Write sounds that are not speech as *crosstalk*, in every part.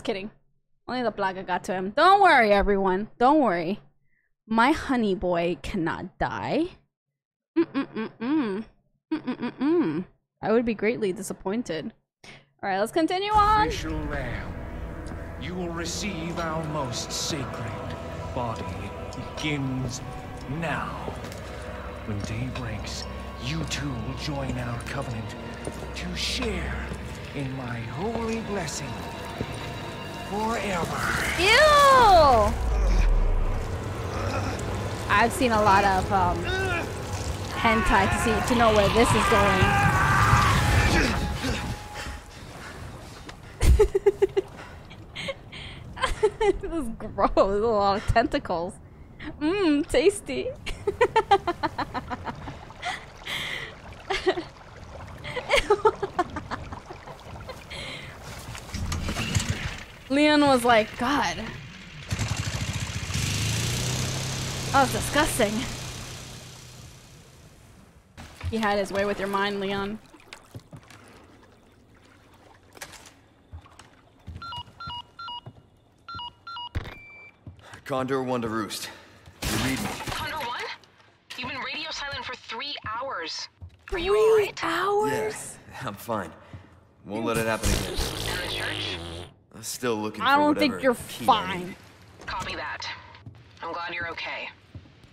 Just kidding. Only the plaga got to him. Don't worry, everyone. Don't worry. My honey boy cannot die. Mm-mm-mm-mm. Mm-mm-mm-mm. I would be greatly disappointed. Alright, let's continue on. Lamb, you will receive our most sacred body. Begins now. When day breaks, you two will join our covenant to share in my holy blessing forever. Ew! I've seen a lot of um, hentai to see to know where this is going. *laughs* this is gross. There's a lot of tentacles. Mmm, tasty. *laughs* Leon was like, God. That was disgusting. He had his way with your mind, Leon. Condor one to roost. You read me. Condor One? You've been radio silent for three hours. Are Three you alright? hours? Yeah, I'm fine. Won't let it happen again. You're in church? I'm still looking I don't think you're fine. need. Copy that. I'm glad you're okay.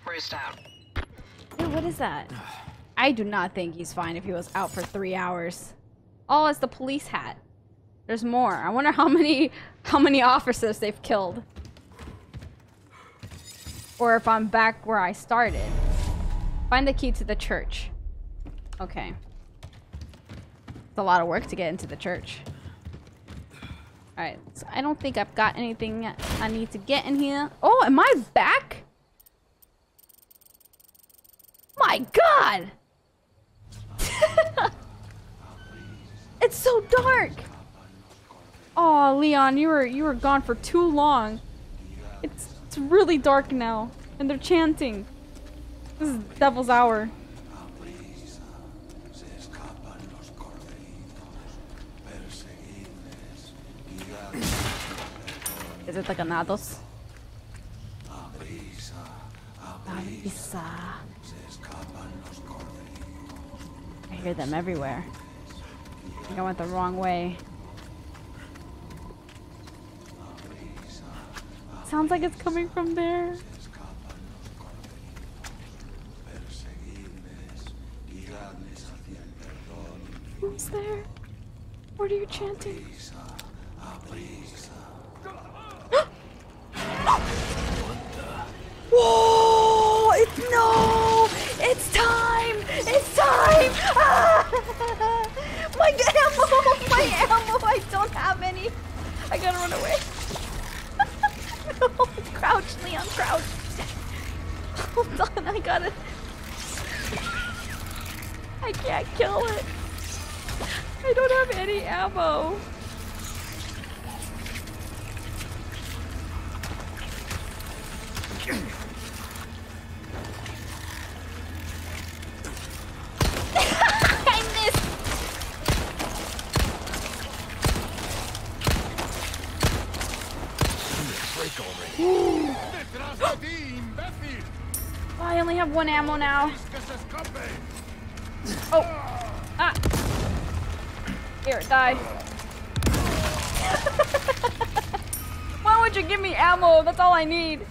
Roost out. Dude, what is that? I do not think he's fine if he was out for three hours. Oh, it's the police hat. There's more. I wonder how many how many officers they've killed. Or if I'm back where I started. Find the key to the church. Okay. It's a lot of work to get into the church. Alright, so I don't think I've got anything I need to get in here. Oh, am I back? My god! *laughs* it's so dark! Oh, Leon, you were you were gone for too long. It's it's really dark now, and they're chanting. This is Devil's Hour. Is it like a nados? Avisa. I hear them everywhere. I think I went the wrong way. Sounds like it's coming from there. Who's there? What are you chanting? Whoa! It's no! It's time! It's time! Ah! *laughs* My ammo! My ammo! I don't have any. I gotta run away. *laughs* no! Crouch, Leon, crouch. Hold on, I gotta. I can't kill it. I don't have any ammo. Ammo now. Oh. Ah. Here, die. *laughs* Why would you give me ammo? That's all I need.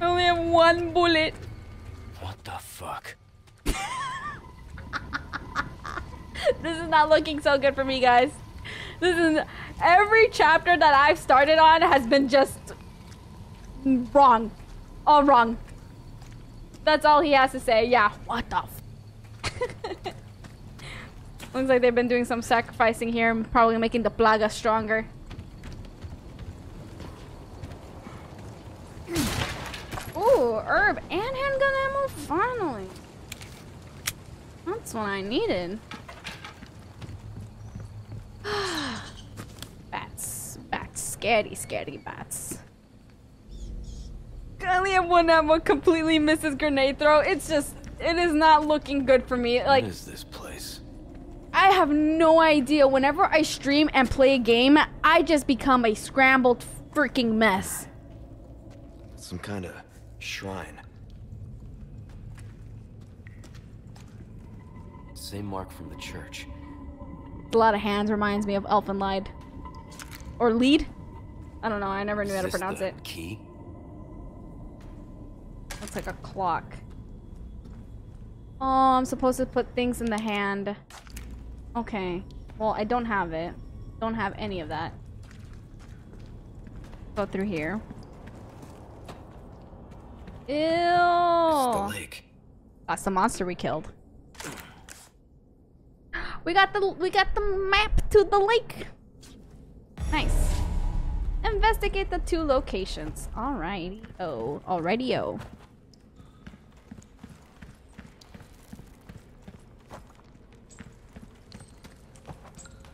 I only have one bullet. What the fuck? *laughs* This is not looking so good for me, guys. This is every chapter that I've started on has been just wrong. All wrong. That's all he has to say. Yeah. What the f- *laughs* Looks like they've been doing some sacrificing here probably making the plaga stronger. Ooh, herb and handgun ammo? Finally. That's what I needed. *sighs* bats. Bats. Scary, scary bats. I only have one ammo completely misses grenade throw. It's just, it is not looking good for me. Like, what is this place? I have no idea. Whenever I stream and play a game, I just become a scrambled freaking mess. Some kind of shrine. Same mark from the church. A lot of hands reminds me of Elfen Lied. Or Lead? I don't know. I never knew how to pronounce it. Key? Looks like a clock. Oh, I'm supposed to put things in the hand. Okay. Well, I don't have it. Don't have any of that. Go through here. Ew. It's the lake. That's the monster we killed. *gasps* We got the we got the map to the lake. Nice. Investigate the two locations. Alrighty. Oh, alrighty. Oh.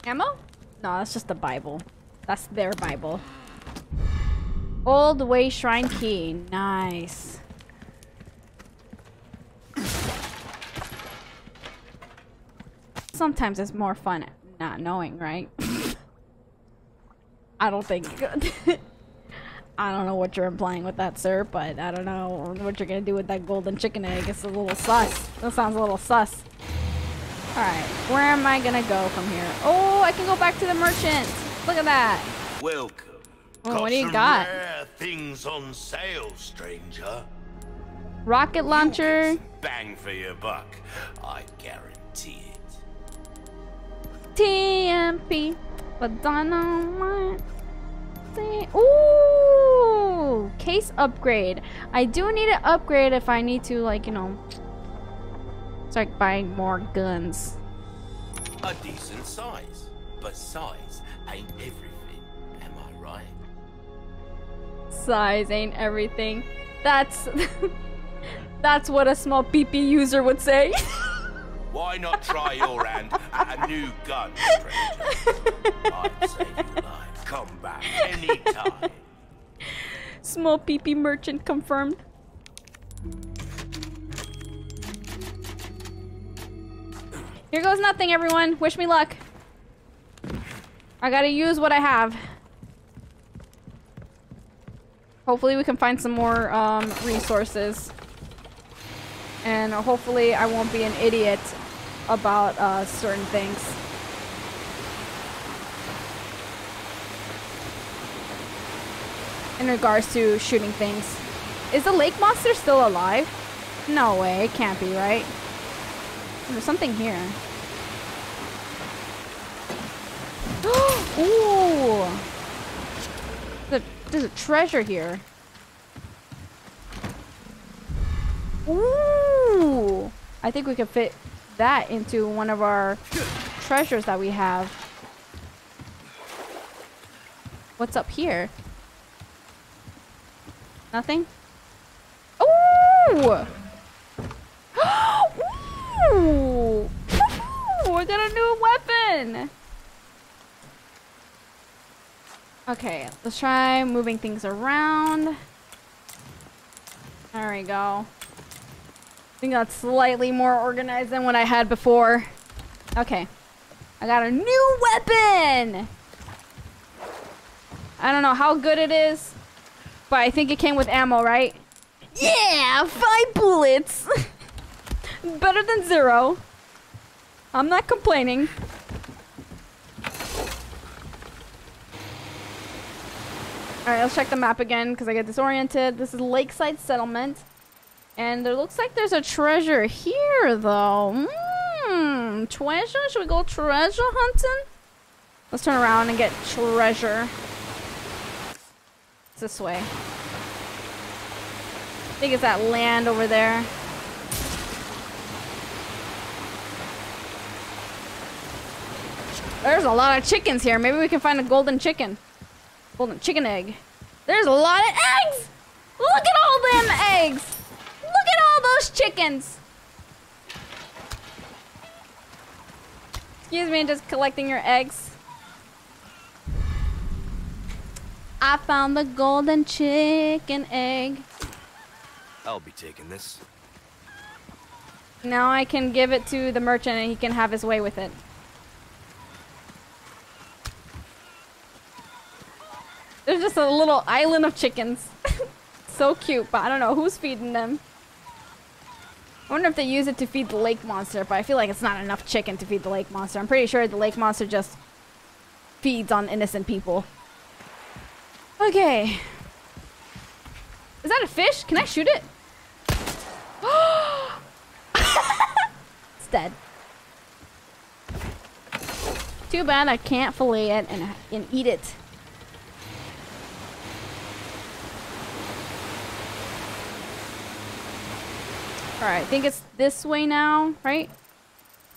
Ammo? No, that's just the Bible. That's their Bible. Old Way Shrine Key. Nice. Sometimes it's more fun not knowing, right? *laughs* I don't think. *laughs* I don't know what you're implying with that, sir, but I don't know what you're gonna do with that golden chicken egg. It's a little sus. That sounds a little sus. Alright, where am I gonna go from here? Oh, I can go back to the merchant. Look at that. Welcome. Oh, what do you got? Things on sale, stranger. Rocket launcher. Bang for your buck. I guarantee it. TMP. But dynamite. Ooh! Case upgrade. I do need an upgrade if I need to, like, you know, start buying more guns. A decent size. But size ain't everything, am I right? Size ain't everything. That's. *laughs* That's what a small PP user would say. *laughs* Why not try your hand at a new gun, stranger? I'd say you like. Come back anytime. *laughs* small PP merchant confirmed. Here goes nothing, everyone. Wish me luck. I gotta use what I have. Hopefully we can find some more um, resources. And hopefully I won't be an idiot about uh, certain things. In regards to shooting things. Is the lake monster still alive? No way, it can't be, right? There's something here. *gasps* Ooh! There's a, there's a treasure here. Ooh! I think we could fit that into one of our treasures that we have. What's up here? Nothing? Ooh! Ooh! I got a new weapon! Okay, let's try moving things around. There we go. I think that's slightly more organized than what I had before. Okay. I got a new weapon! I don't know how good it is, but I think it came with ammo, right? Yeah! Five bullets! *laughs* Better than zero. I'm not complaining. Alright, let's check the map again because I get disoriented. This is Lakeside Settlement. And there looks like there's a treasure here, though. Hmm, treasure? Should we go treasure hunting? Let's turn around and get treasure. It's this way. I think it's that land over there. There's a lot of chickens here. Maybe we can find a golden chicken. Golden chicken egg. There's a lot of eggs! Look at all them eggs! Look at all those chickens! Excuse me, just collecting your eggs. I found the golden chicken egg. I'll be taking this. Now I can give it to the merchant and he can have his way with it. There's just a little island of chickens. *laughs* so cute, but I don't know who's feeding them. I wonder if they use it to feed the lake monster, but I feel like it's not enough chicken to feed the lake monster. I'm pretty sure the lake monster just feeds on innocent people. Okay. Is that a fish? Can I shoot it? *gasps* it's dead. Too bad I can't fillet it and, and eat it. Alright, I think it's this way now, right?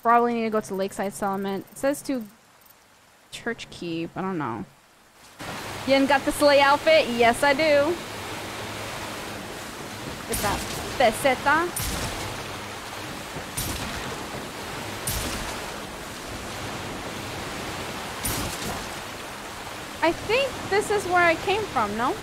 Probably need to go to Lakeside Settlement. It says to Church Keep. I don't know. You got the sleigh outfit? Yes, I do. Get that peseta. I think this is where I came from, no?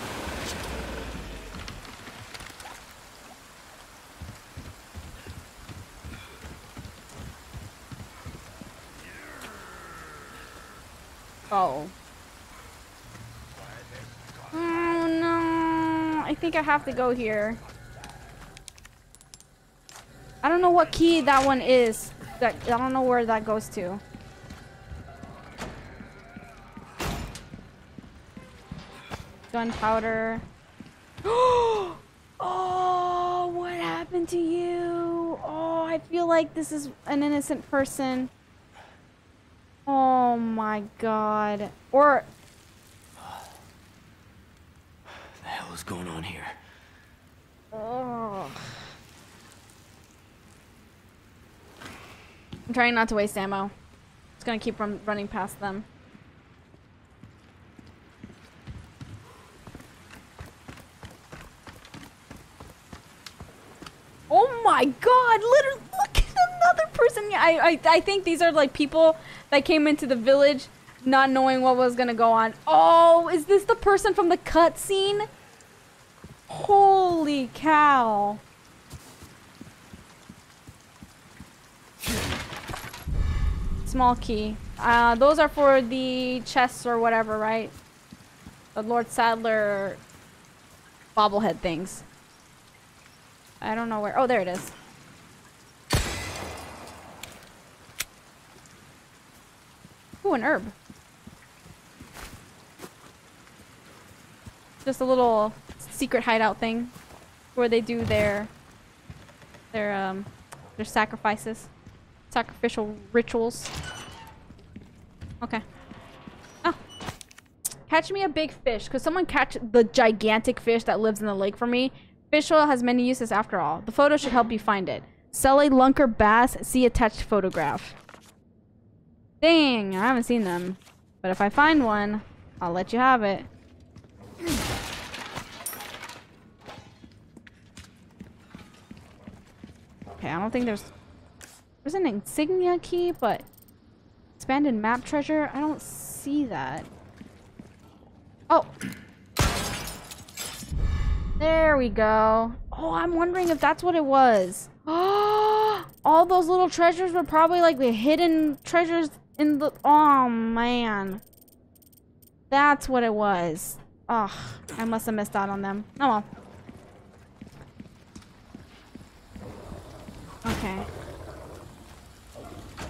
Oh. Oh no. I think I have to go here. I don't know what key that one is. That I don't know where that goes to. Gunpowder. *gasps* oh, what happened to you? Oh, I feel like this is an innocent person. Oh my god. Or The hell is going on here? Ugh. I'm trying not to waste ammo. It's gonna keep run running past them. Oh my god, literally look at another person. I, I I think these are like people that came into the village not knowing what was gonna go on. Oh, is this the person from the cutscene? Holy cow. Small key. Uh, those are for the chests or whatever, right? The Lord Sadler bobblehead things. I don't know where. Oh, there it is. Ooh, an herb. Just a little secret hideout thing where they do their their um their sacrifices, sacrificial rituals. Okay. Oh, catch me a big fish. Could someone catch the gigantic fish that lives in the lake for me? Fish oil has many uses after all. The photo should help you find it. Sell a lunker bass. See attached photograph. Dang, I haven't seen them. But if I find one, I'll let you have it. Okay, I don't think there's... There's an insignia key, but... Expanded map treasure? I don't see that. Oh! There we go. Oh, I'm wondering if that's what it was. *gasps* All those little treasures were probably like the hidden treasures in the... Oh, man. That's what it was. Ugh, I must have missed out on them. Oh well. Okay.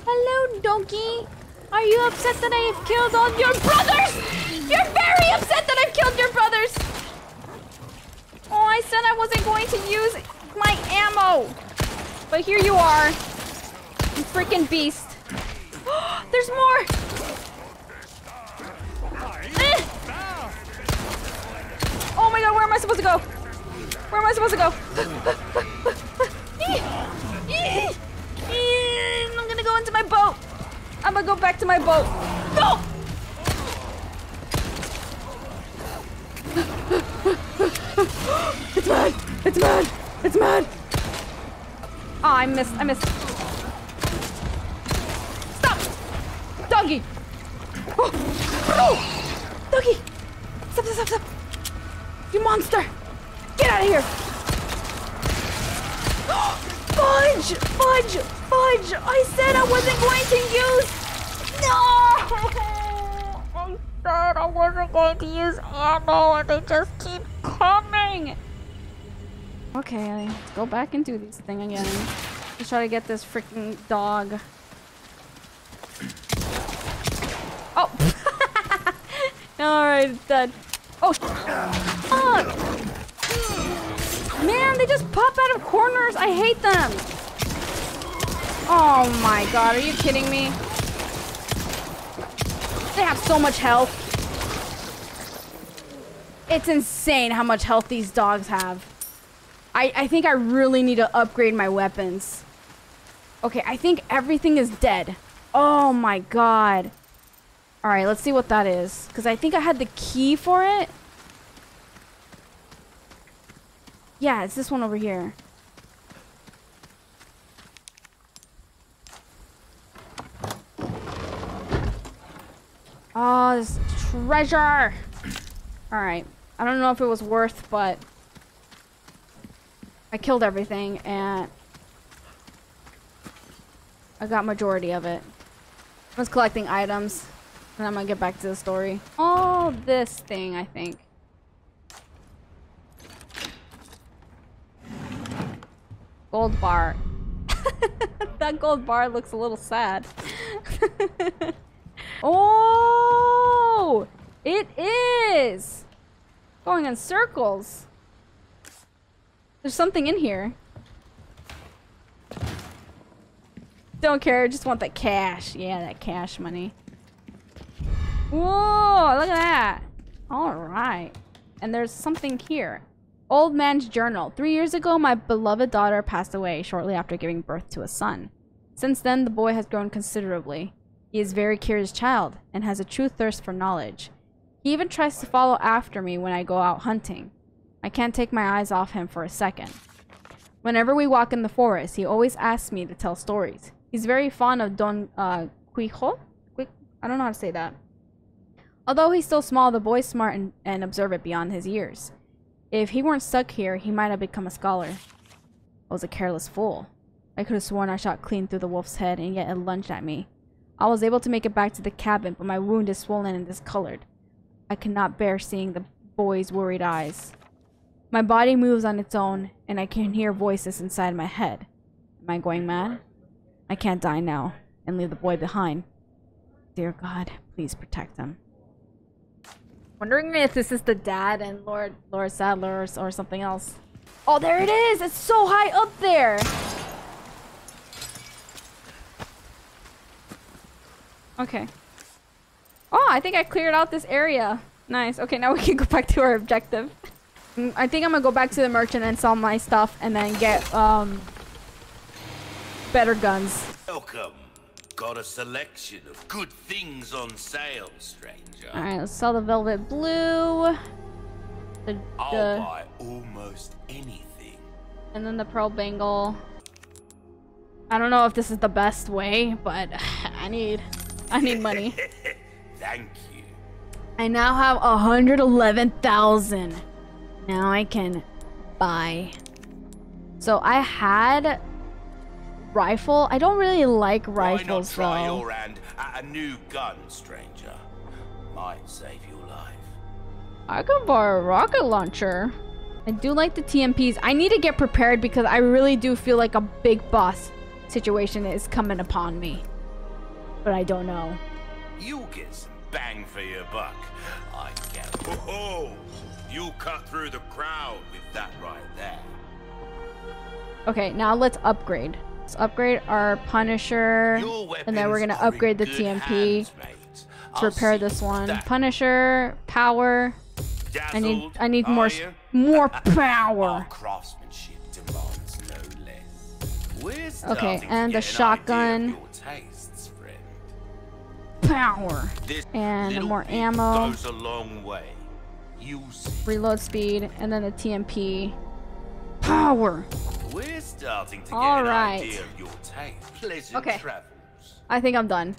Hello, donkey. Are you upset that I have killed all your brothers? You're very upset that I've killed your brothers. Oh, I said I wasn't going to use my ammo. But here you are. You freaking beast. *gasps* There's more. Eh. Oh my god, where am I supposed to go? Where am I supposed to go? *laughs* I'm gonna go into my boat. I'm gonna go back to my boat. Go! *gasps* It's mad! It's mad! It's mad! Oh, I missed. I missed. Doggy! Oh! Oh! Doggy! Stop, stop, stop, stop! You monster! Get out of here! Oh. Fudge! Fudge! Fudge! I said I wasn't going to use... No! said I wasn't going to use ammo and they just keep coming. Okay, let's go back and do this thing again. Let's try to get this freaking dog. Oh! *laughs* Alright, dead. Oh, fuck! Man, they just pop out of corners. I hate them. Oh my god, are you kidding me? They have so much health. It's insane how much health these dogs have. I, I think I really need to upgrade my weapons. Okay, I think everything is dead. Oh my god. Alright, let's see what that is. Because I think I had the key for it. Yeah, it's this one over here. Oh, this treasure! Alright. I don't know if it was worth, but... I killed everything, and... I got majority of it. I was collecting items, and I'm gonna get back to the story. Oh, this thing, I think. Gold bar. *laughs* that gold bar looks a little sad. *laughs* oh! It is! Going in circles. There's something in here. Don't care, just want that cash. Yeah, that cash money. Whoa, look at that. Alright. And there's something here. Old man's journal. Three years ago, my beloved daughter passed away shortly after giving birth to a son. Since then, the boy has grown considerably. He is a very curious child and has a true thirst for knowledge. He even tries to follow after me when I go out hunting. I can't take my eyes off him for a second. Whenever we walk in the forest, he always asks me to tell stories. He's very fond of Don uh, Quijo. Qui I don't know how to say that. Although he's still small, the boy's smart and, and observant beyond his years. If he weren't stuck here, he might have become a scholar. I was a careless fool. I could have sworn I shot clean through the wolf's head, and yet it lunged at me. I was able to make it back to the cabin, but my wound is swollen and discolored. I cannot bear seeing the boy's worried eyes. My body moves on its own, and I can hear voices inside my head. Am I going mad? I can't die now and leave the boy behind. Dear God, please protect him. Wondering if this is the dad and Lord Lord Sadler or, or something else. Oh, there it is! It's so high up there! Okay. Oh, I think I cleared out this area. Nice. Okay, now we can go back to our objective. I think I'm gonna go back to the merchant and sell my stuff and then get, um, better guns. Welcome. Got a selection of good things on sale, stranger. Alright, let's sell the velvet blue. The, I'll buy almost anything. and then the pearl bangle. I don't know if this is the best way, but *sighs* I need, I need money. *laughs* Thank you. I now have 111,000. Now I can buy. So I had rifle. I don't really like Why not rifles try though. your hand at a new gun, stranger? Might save your life. I could borrow a rocket launcher. I do like the TMPs. I need to get prepared because I really do feel like a big boss situation is coming upon me. But I don't know. You'll get some bang for your buck. I guess. Oh, you'll cut through the crowd with that right there. Okay, now let's upgrade. Let's upgrade our Punisher. And then we're gonna upgrade the TMP hands, to repair this one. that. Punisher, power. I need I need more you? more *laughs* power. craftsmanship demands no Okay, and the get an idea of shotgun. tastes. Power. This And more ammo. Goes a long way. Reload speed, and then the TMP. Power. We're starting to get All an idea of your. Pleasant Okay. travels. I think I'm done.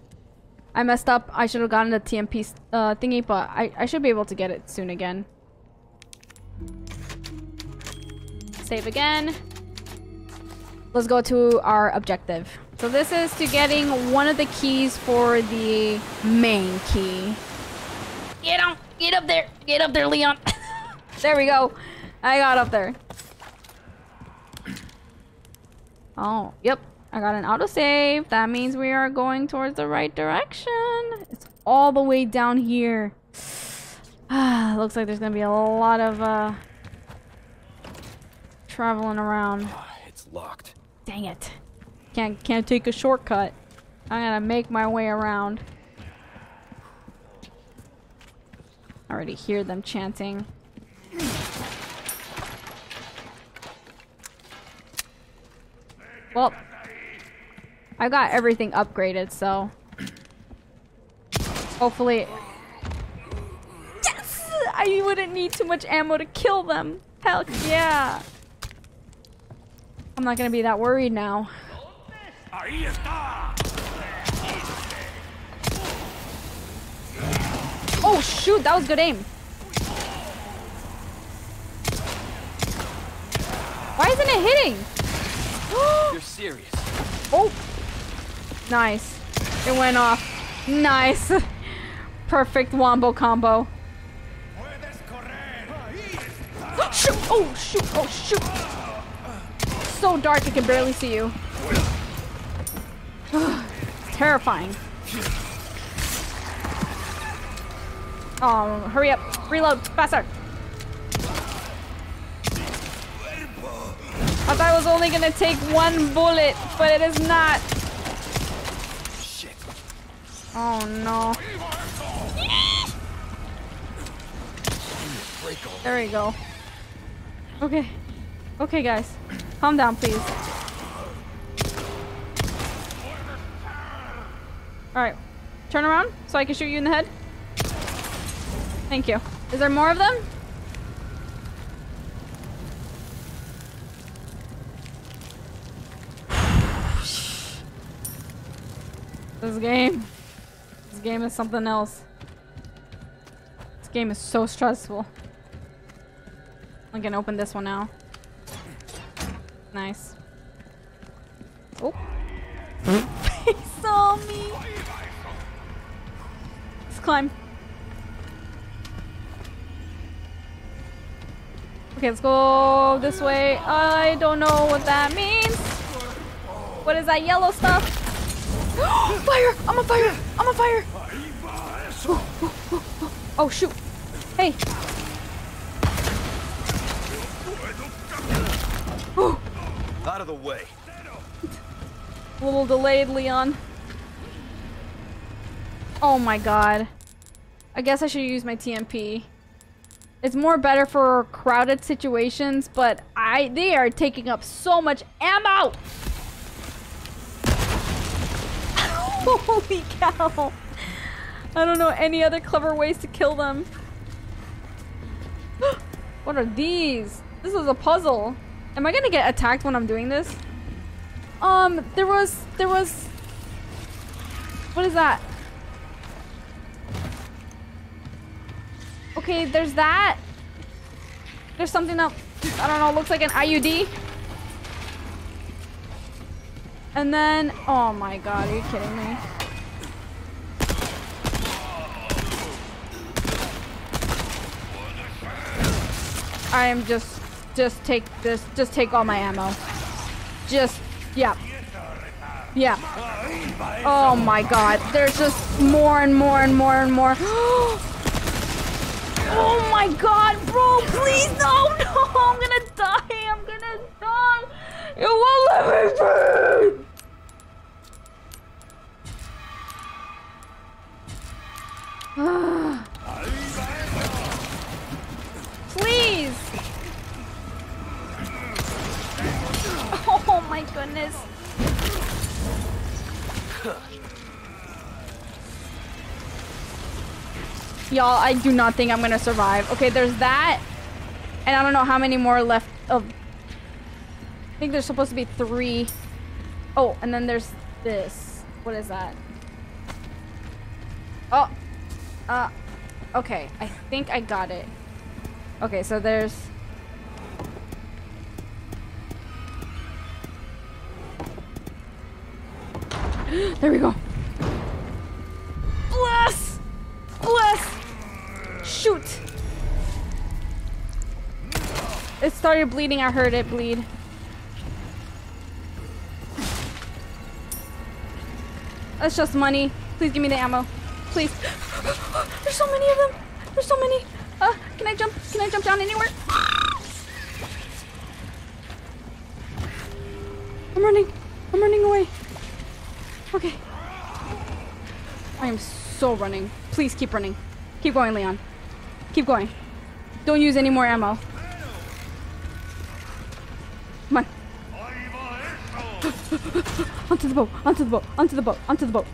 I messed up. I should have gotten the TMP uh, thingy, but I, I should be able to get it soon again. Save again. Let's go to our objective. So this is to getting one of the keys for the main key. Get on! Get up there! Get up there, Leon! *laughs* there we go. I got up there. Oh, yep. I got an autosave. That means we are going towards the right direction. It's all the way down here. *sighs* Looks like there's gonna be a lot of uh traveling around. Ah, It's locked. Dang it. Can't can't take a shortcut. I'm gonna make my way around. I already hear them chanting. Well, I got everything upgraded, so hopefully Yes! I wouldn't need too much ammo to kill them. Hell yeah. I'm not gonna be that worried now. Oh shoot, that was good aim. Why isn't it hitting? *gasps* You're serious. Oh, nice. It went off. Nice. *laughs* Perfect wombo combo. *gasps* Shoot! Oh shoot! Oh shoot! So dark I can barely see you. *sighs* Terrifying. Oh, hurry up! Reload faster! I thought it was only gonna take one bullet, but it is not. Shit. Oh no. There we go. Okay. Okay, guys. Calm down, please. Alright. Turn around so I can shoot you in the head. Thank you. Is there more of them? This game. This game is something else. This game is so stressful. I can open this one now. Nice. Oh. *laughs* he saw me. Let's climb. Okay, let's go this way. I don't know what that means. What is that yellow stuff? *gasps* fire! I'm on fire! I'm on fire! Oh shoot! Hey! Out of the way. A little delayed, Leon. Oh my god. I guess I should use my TMP. It's more better for crowded situations, but I they are taking up so much ammo! *laughs* Holy cow! I don't know any other clever ways to kill them. *gasps* what are these? This is a puzzle. Am I gonna get attacked when I'm doing this? Um, there was, there was, what is that? Okay, there's that. There's something up, I don't know, looks like an IUD. And then, oh my god, are you kidding me? I am just, just take this, just take all my ammo. Just, yeah. Yeah. Oh my god, there's just more and more and more and more. *gasps* oh my god, bro, please, no, *laughs* no, I'm gonna You won't let me through. *sighs* Please! Oh my goodness. Y'all, I do not think I'm gonna survive. Okay, there's that. And I don't know how many more left of... I think there's supposed to be three. Oh, and then there's this. What is that? Oh. Uh. Okay, I think I got it. Okay, so there's... *gasps* there we go. Bless! Bless! shoot! It started bleeding. I heard it bleed. That's just money. Please give me the ammo. Please. *gasps* There's so many of them. There's so many. Uh, can I jump? Can I jump down anywhere? I'm running. I'm running away. Okay. I am so running. Please keep running. Keep going, Leon. Keep going. Don't use any more ammo. Onto the boat. Onto the boat. Onto the boat. Onto the boat.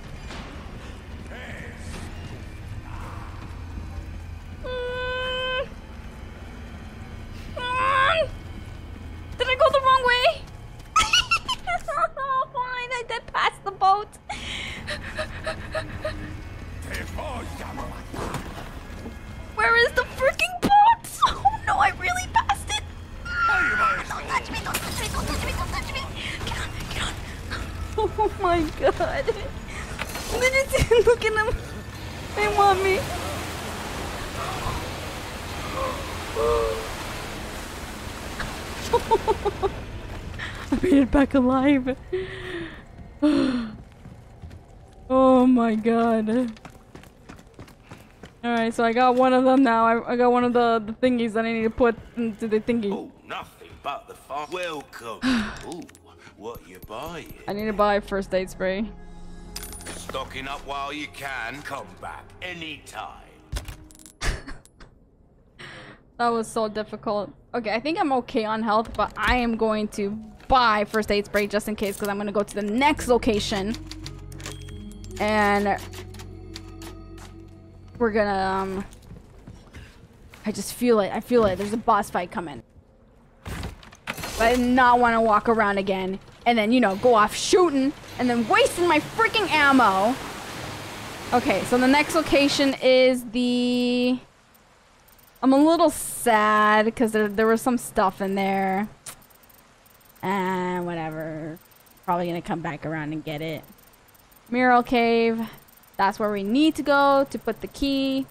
Back alive. *gasps* oh my god. Alright, so I got one of them now. I, I got one of the, the thingies that I need to put into the thingy. Oh, nothing but the fun. Welcome. *sighs* Ooh, what you buying? I need to buy first aid spray. Stocking up while you can. Come back anytime. *laughs* That was so difficult. Okay, I think I'm okay on health, but I am going to buy first aid spray just in case because I'm going to go to the next location. And we're gonna, um... I just feel it. I feel it. There's a boss fight coming. But I did not want to walk around again and then, you know, go off shooting and then wasting my freaking ammo. Okay, so the next location is the... I'm a little sad because there, there was some stuff in there. And whatever. Probably gonna come back around and get it. Mural Cave. That's where we need to go to put the key.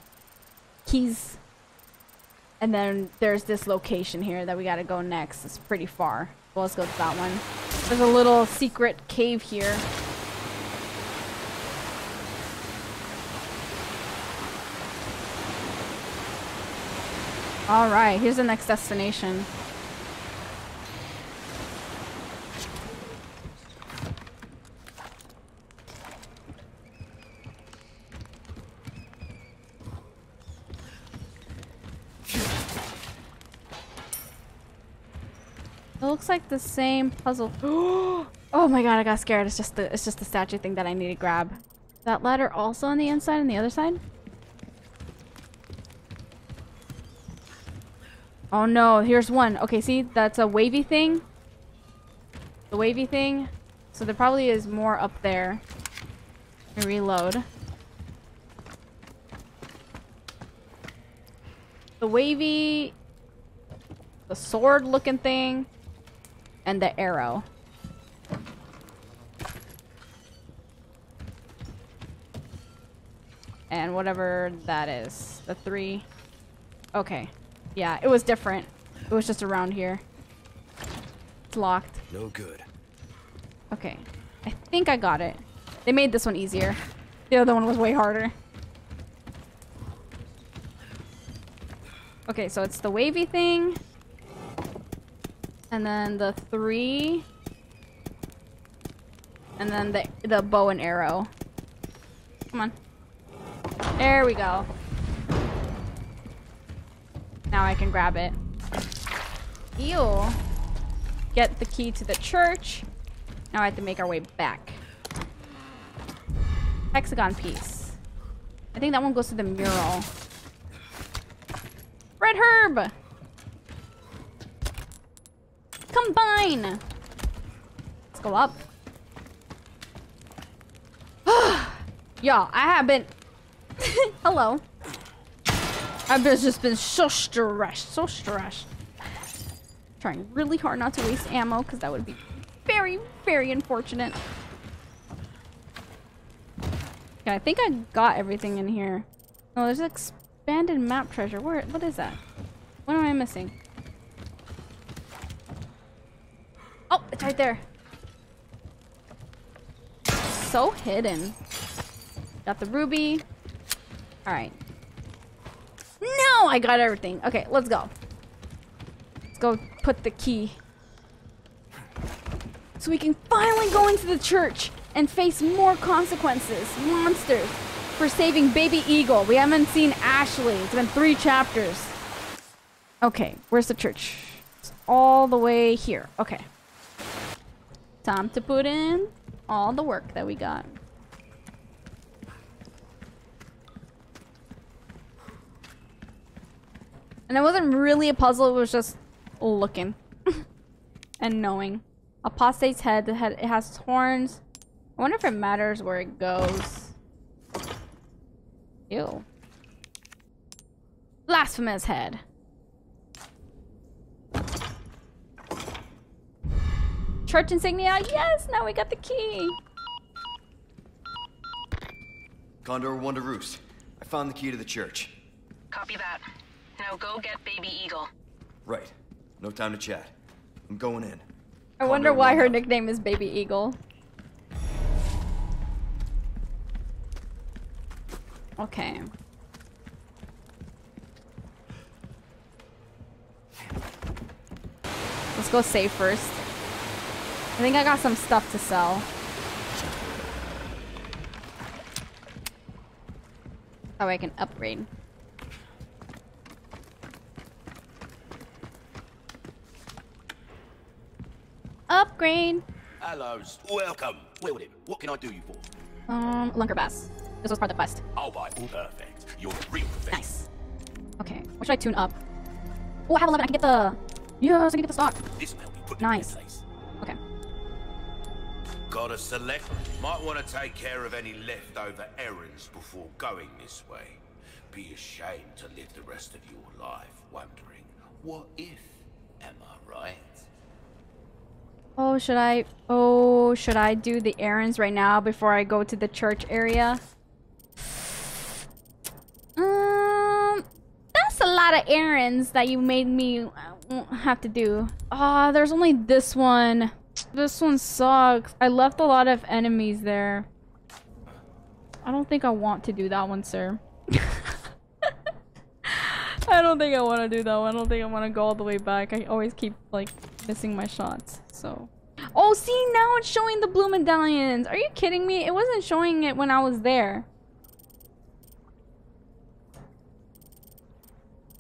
Keys. And then there's this location here that we gotta go next. It's pretty far. Well, let's go to that one. There's a little secret cave here. Alright, here's the next destination. It looks like the same puzzle. *gasps* oh my god, I got scared. It's just the it's just the statue thing that I need to grab. That ladder also on the inside and the other side? Oh no, here's one. Okay, see, that's a wavy thing. The wavy thing. So there probably is more up there. Reload. The wavy... The sword looking thing. And the arrow. And whatever that is. The three. Okay. Yeah, it was different. It was just around here. It's locked. No good. Okay. I think I got it. They made this one easier. The other one was way harder. Okay, so it's the wavy thing. And then the three. And then the, the bow and arrow. Come on. There we go. Now I can grab it. Ew. Get the key to the church. Now I have to make our way back. Hexagon piece. I think that one goes to the mural. Red herb! Combine! Let's go up. *sighs* Y'all, I have been... *laughs* Hello. I've just been so stressed, so stressed. Trying really hard not to waste ammo, because that would be very, very unfortunate. Yeah, I think I got everything in here. Oh, there's ex Abandoned map treasure. Where? What is that? What am I missing? Oh, it's right there. So hidden. Got the ruby. All right. No, I got everything. Okay, let's go. Let's go put the key. So we can finally go into the church and face more consequences, monsters, for saving baby eagle. We haven't seen Ashley. It's been three chapters. Okay, where's the church? It's all the way here. Okay. Time to put in all the work that we got. And it wasn't really a puzzle, it was just looking *laughs* and knowing. Apostate's head, head it has horns. I wonder if it matters where it goes. Ew. Blasphemous head. Church insignia, yes! Now we got the key! Condor one to roost. I found the key to the church. Copy that. Now go get baby eagle. Right. No time to chat. I'm going in. I wonder why her nickname is Baby Eagle. Okay. Let's go save first. I think I got some stuff to sell. That way I can upgrade. Upgrade! Hello's. Welcome. William, what can I do you for? Um, Lunker Bass. This was part of the quest. All right, perfect. You're real professional. Nice. Okay, what should I tune up? Oh, I have 11. I can get the... Yes, I can get the stock. This will help you put Nice. in place. Got select. Might want to take care of any leftover errands before going this way. Be ashamed to live the rest of your life wondering, what if? Am I right? Oh, should I... Oh, should I do the errands right now before I go to the church area? Um... That's a lot of errands that you made me uh, have to do. Ah, there's only this one. This one sucks. I left a lot of enemies there. I don't think I want to do that one, sir. *laughs* I don't think I want to do that one. I don't think I want to go all the way back. I always keep, like, missing my shots, so... Oh, see, now it's showing the blue medallions. Are you kidding me? It wasn't showing it when I was there.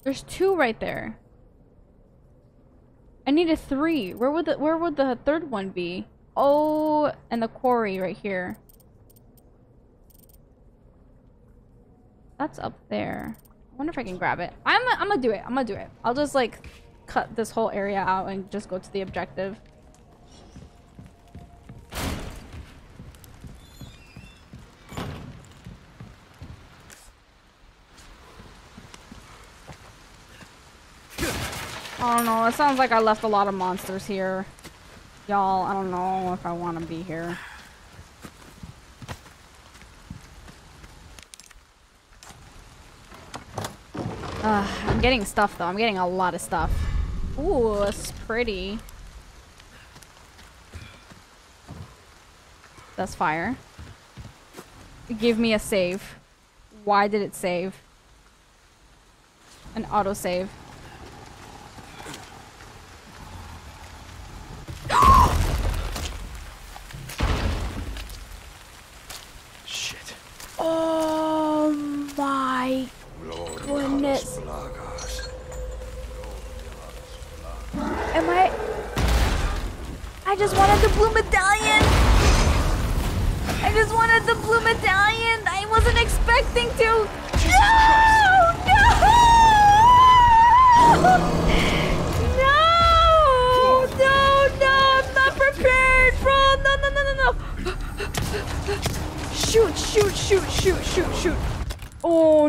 There's two right there. I need a three. Where would the where would the third one be? Oh, and the quarry right here. That's up there. I wonder if I can grab it. I'm I'm gonna do it. I'm gonna do it. I'll just like cut this whole area out and just go to the objective. I don't know. It sounds like I left a lot of monsters here. Y'all, I don't know if I want to be here. Ugh, I'm getting stuff though. I'm getting a lot of stuff. Ooh, it's pretty. That's fire. Give me a save. Why did it save? An autosave.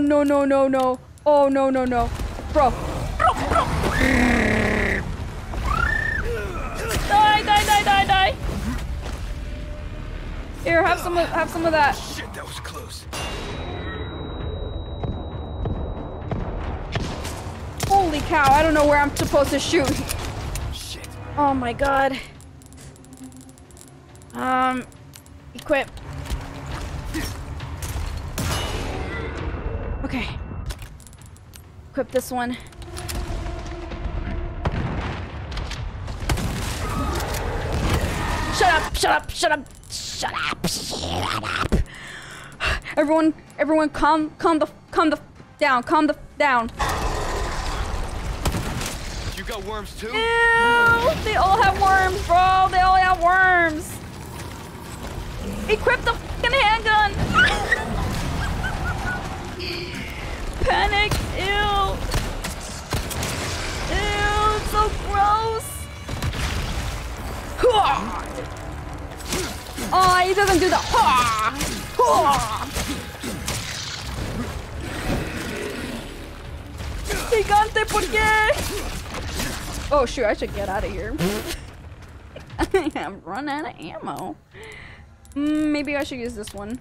No, no, no, no. Oh, no, no, no. Bro. Die, die, die, die, die. Here, have some of, have some of that. Shit, that was close. Holy cow, I don't know where I'm supposed to shoot. Shit. Oh my god. Um, equip. Equip this one. Shut up, shut up, shut up, shut up, shut up. Everyone, everyone calm, calm the, calm the, down, calm the, down. You got worms too? Ew! They all have worms, bro. They all have worms. Equip the fucking handgun. *laughs* Panic. Ew. Ew, so gross. Oh, he doesn't do that. Gigante, ¿por qué? Oh shoot, I should get out of here. *laughs* I'm running out of ammo. Mm, maybe I should use this one.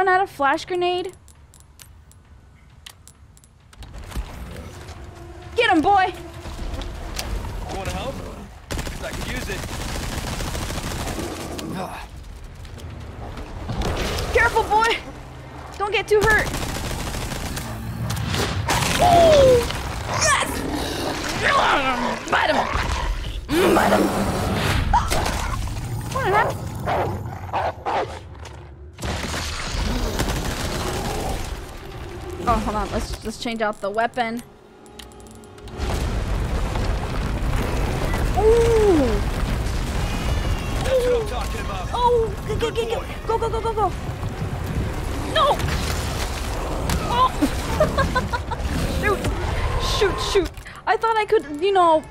Run out of flash grenade? Get him, boy! You wanna help? I could use it. Ah, Careful, boy! Don't get too hurt. Oh! Yes! Bite him! Mm, Bite him! What happened? Oh, hold on. Let's let's change out the weapon. Ooh! Oh, go, go, go, go, go, go, go, go. No! Oh! *laughs* shoot, shoot, shoot. I thought I could, you know,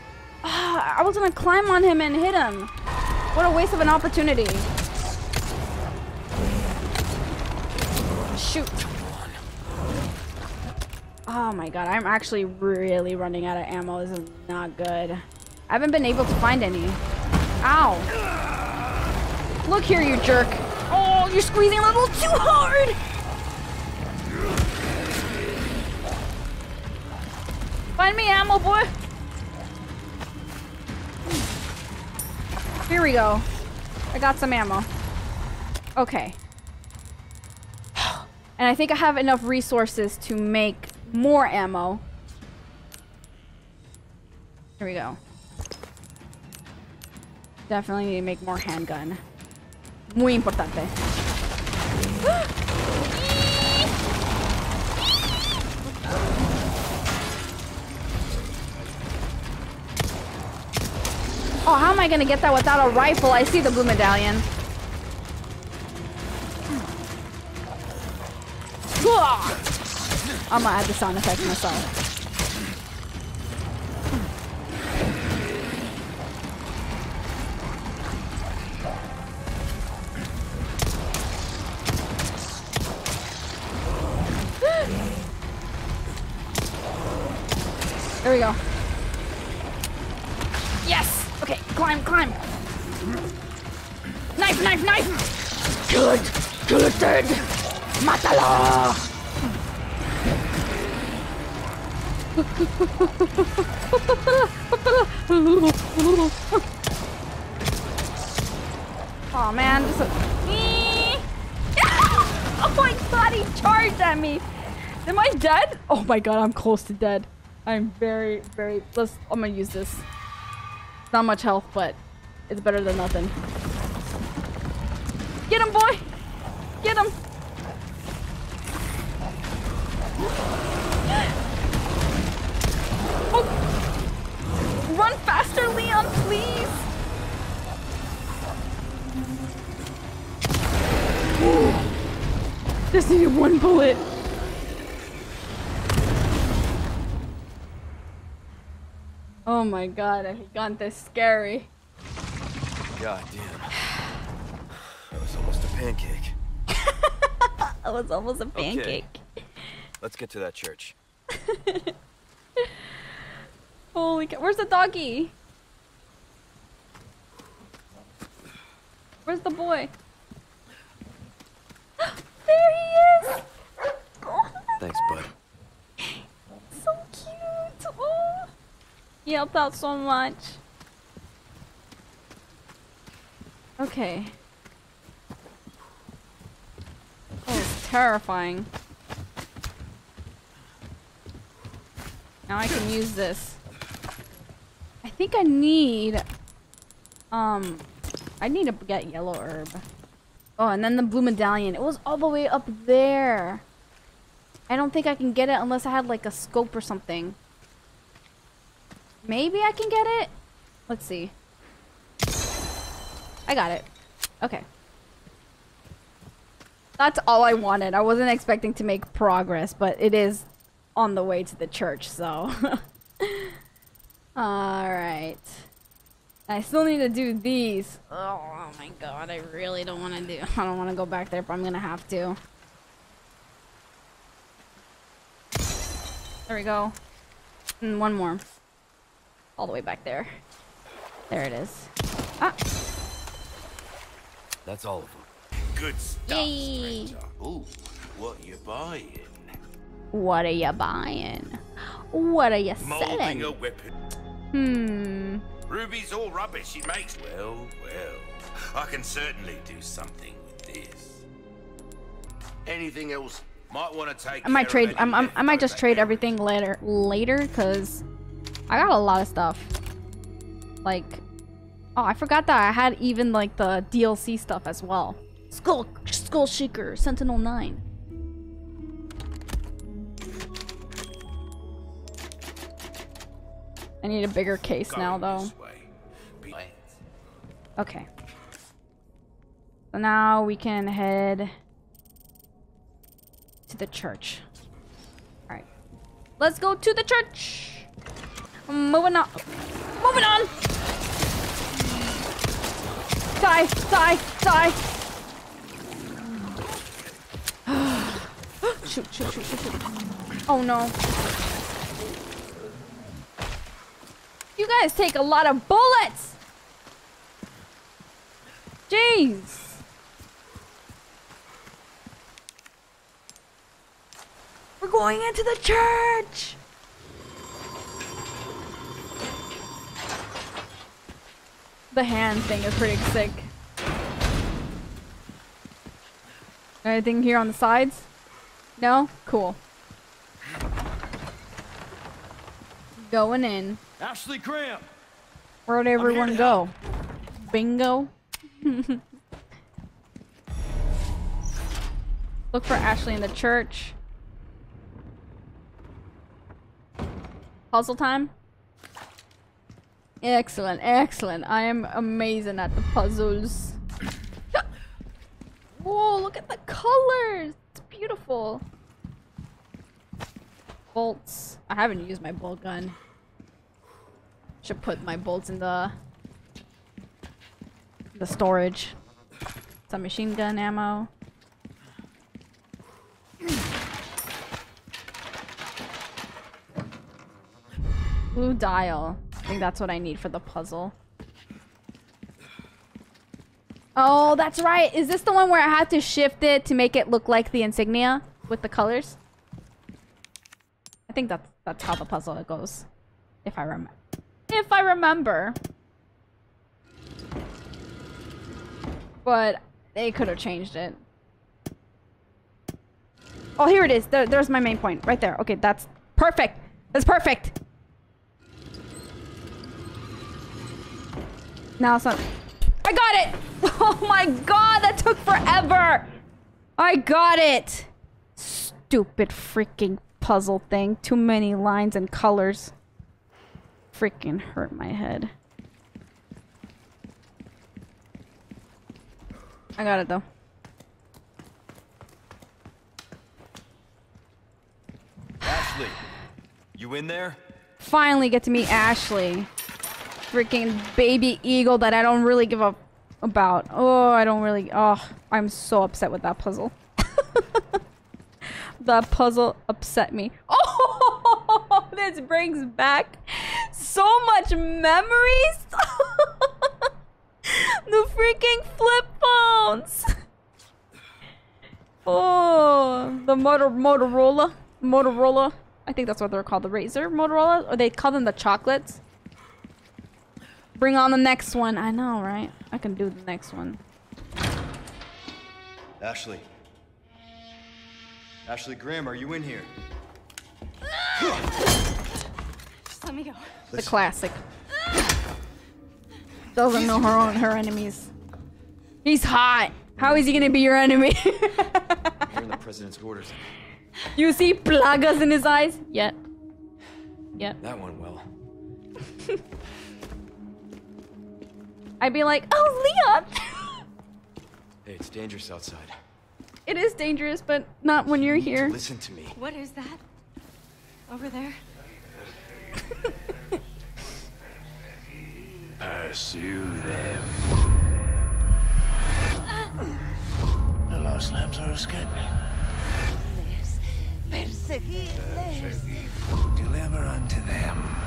*sighs* I was gonna climb on him and hit him. What a waste of an opportunity. Shoot. Oh my god, I'm actually really running out of ammo. This is not good. I haven't been able to find any. Ow. Look here, you jerk. Oh, you're squeezing a little too hard. Find me ammo, boy. Here we go. I got some ammo. Okay. *sighs* And I think I have enough resources to make more ammo. Here we go. Definitely need to make more handgun. Muy importante. Oh, how am I gonna get that without a rifle? I see the blue medallion. I'm gonna add the sound effect myself. *gasps* There we go. Yes! Okay, climb, climb! Knife, knife, knife! Good! Good! Matala! Oh man, this *laughs* is... oh my god, he charged at me! Am I dead? Oh my god, I'm close to dead. I'm very, very... Let's... I'm gonna use this. Not much health, but it's better than nothing. Get him, boy! Get him! Run faster, Leon, please! Just needed one bullet. Oh my god, I got this scary. God damn. That was almost a pancake. *laughs* That was almost a pancake. Let's get to that church. *laughs* Holy cow. Where's the doggy? Where's the boy? *gasps* there he is! Oh, Thanks, bud. so cute! Oh. He helped out so much. Okay. Oh, it's terrifying. Now I can use this. I think I need... Um... I need to get yellow herb. Oh, and then the blue medallion. It was all the way up there. I don't think I can get it unless I had like a scope or something. Maybe I can get it? Let's see. I got it. Okay. That's all I wanted. I wasn't expecting to make progress, but it is on the way to the church, so. *laughs* Alright. I still need to do these. Oh, oh my god, I really don't want to do. *laughs* I don't want to go back there, but I'm gonna have to. There we go. And one more. All the way back there. There it is. Ah, That's all of them. Good stuff, Yay. stranger. Ooh, what you buying? what are you buying? What are you Molding selling? Hmm. Ruby's all rubbish she makes. Well, well, I can certainly do something with this. Anything else? Might want to take. I might trade. I'm, I'm, I might just trade everything later. Later, cause I got a lot of stuff. Like, oh, I forgot that I had even like the DLC stuff as well. Skull, Skull Shaker, Sentinel Nine. I need a bigger case now, though. this way. Be- Okay. So now we can head to the church. Alright. Let's go to the church! Moving on. Moving on! Die! Die! Die! shoot, shoot, shoot, shoot, shoot. Oh no. You guys take a lot of bullets! Jeez. We're going into the church. The hand thing is pretty sick. Anything here on the sides? No? Cool. Going in. Ashley Graham! Where'd everyone go? Bingo. *laughs* Look for Ashley in the church. Puzzle time? Excellent, excellent. I am amazing at the puzzles. *coughs* Whoa, look at the colors! It's beautiful. Bolts. I haven't used my bolt gun. Should put my bolts in the the storage. Some machine gun ammo. Blue dial. I think that's what I need for the puzzle. Oh, that's right. Is this the one where I had to shift it to make it look like the insignia with the colors? I think that's that's how the puzzle it goes. If I remember. If I remember. But they could have changed it. Oh, here it is. There, there's my main point. Right there. Okay, that's perfect. That's perfect. Now it's not... I got it! *laughs* Oh my god, that took forever! I got it! Stupid freaking puzzle thing. Too many lines and colors. Freaking hurt my head. I got it though. Ashley, you in there? Finally get to meet Ashley. Freaking baby eagle that I don't really give a about. Oh, I don't really. Oh, I'm so upset with that puzzle. *laughs* that puzzle upset me. *laughs* Oh, this brings back so much memories. *laughs* the freaking flip phones. *laughs* Oh, the motor Motorola, Motorola. I think that's what they're called, the Razr Motorola, or they call them the chocolates. Bring on the next one. I know, right? I can do the next one. Ashley. Ashley Graham, are you in here? Just let me go. The classic. Doesn't know her own her enemies. He's hot. How is he gonna be your enemy? *laughs* Hearing the president's orders. you see plagas in his eyes? Yet. Yet. That went well. *laughs* I'd be like, oh, Leon! *laughs* Hey, it's dangerous outside. it is dangerous, but not when you're here. Listen to me. What is that? Over there? Pursue them. The lost lambs are escaping. Deliver unto them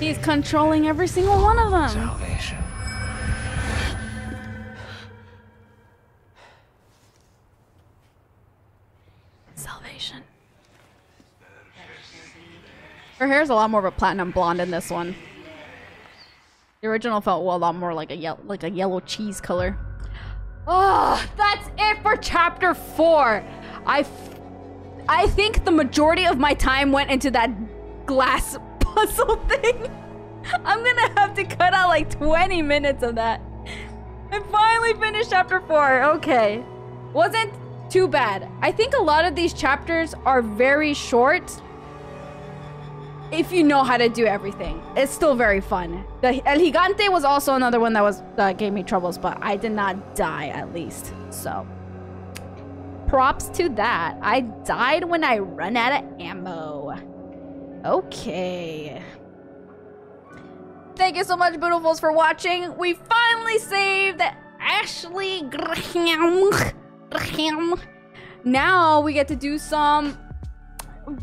He's controlling every single one of them. Salvation. Her hair is a lot more of a platinum blonde in this one. The original felt well, a lot more like a yellow, like a yellow cheese color. Oh, that's it for chapter four. I, I think the majority of my time went into that glass *laughs* puzzle thing. *laughs* I'm gonna have to cut out like 20 minutes of that. I finally finished chapter four. Okay. Wasn't too bad. I think a lot of these chapters are very short. If you know how to do everything, it's still very fun. The El Gigante was also another one that was that gave me troubles, but I did not die at least. So, props to that. I died when I run out of ammo. Okay. Thank you so much, beautifuls, for watching. We finally saved Ashley Graham. Graham. Now we get to do some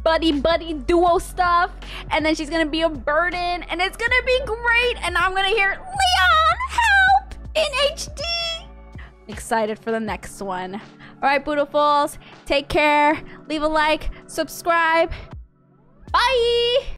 buddy buddy duo stuff, and then she's gonna be a burden, and it's gonna be great. And I'm gonna hear Leon help in HD. Excited for the next one. All right, beautifuls, take care. Leave a like, subscribe. Bye.